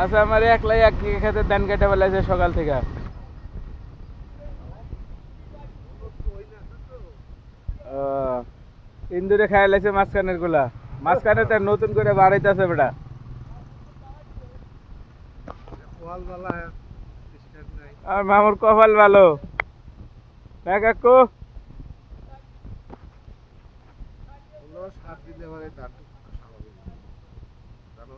আচ্ছা আমার একলাই এক খেতে ধান কেটে বেলাইছে সকাল থেকে। ইন্দুরে খাই লাইছে মাঝখানেরগুলা। মাঝখানে তো নতুন করে বাড়াইতেছে বেটা। আর মামুর কপাল ভালো। না কাকু? সার দিলে পরে ধান স্বাভাবিক জানো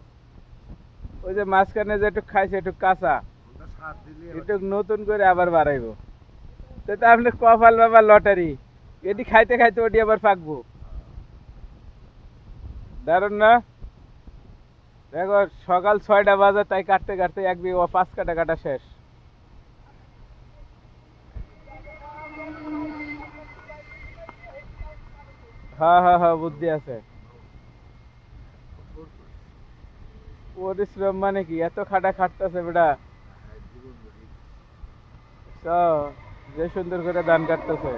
ওই যে মাঝখানে যে একটু খাইছে একটু কাঁচা একটু নতুন করে আবার বাড়াইবো। তো তো আপনি কপাল বাবা লটারি। এটি খাইতে খাইতে ওটি আবার পাকবো দারুণ না? দেখো সকাল ছয়টা বাজে তাই কাটতে কাটতে এক বিঘা পাঁচ কাটা কাটা শেষ। হ্যাঁ হ্যাঁ হ্যাঁ বুদ্ধি আছে। পরিশ্রম মানে কি? এত খাটা খাটতেছে বেটা। যে সুন্দর করে ধান কাটতেছে।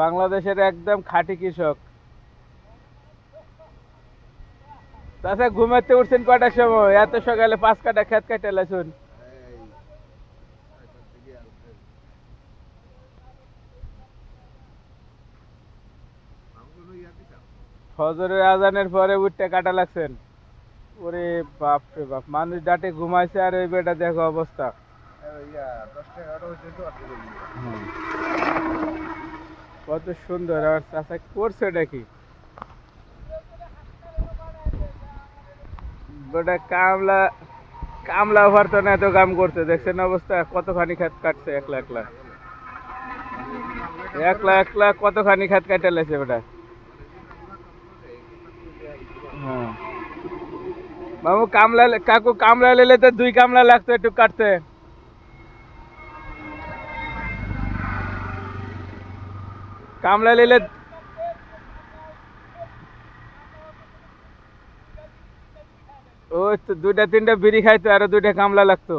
বাংলাদেশের একদম খাঁটি কৃষক। তাছাড়া ঘুমাতে উঠছেন কটার সময়? এত সকালে পাঁচ কাটা খেত কাটে লাইছুন। ফজরের আজানের পরে উঠতে কাটা লাগছেন। ওরে বাপ রে বাপ, মানুষ ডাটে ঘুমাইছে আর ওই বেটা দেখো অবস্থা। কত সুন্দর আর চাষা করছে নাকি বেটা কামলা কামলা ওভার তো না এত কাম করছে, দেখছেন অবস্থা? কতখানি খাত কাটছে, একলা একলা। একলা একলা কতখানি খাত কাটে লেছে বেটা হ্যাঁ মামু কামলা কাকু কামলা লেলে তো দুই কামলা লাগতো একটু কাটতে। কামলা নিলে ওই তো দুইটা, তিনটা বিড়ি খাইতো, আরও দুইটা কামলা লাগতো।